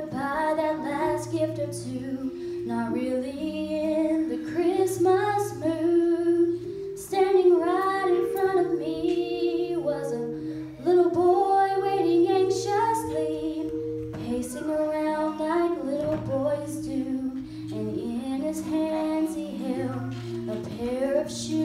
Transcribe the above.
the that last gift or two. Not really in the Christmas mood. Standing right in front of me was a little boy waiting anxiously, pacing around like little boys do. And in his hands he held a pair of shoes.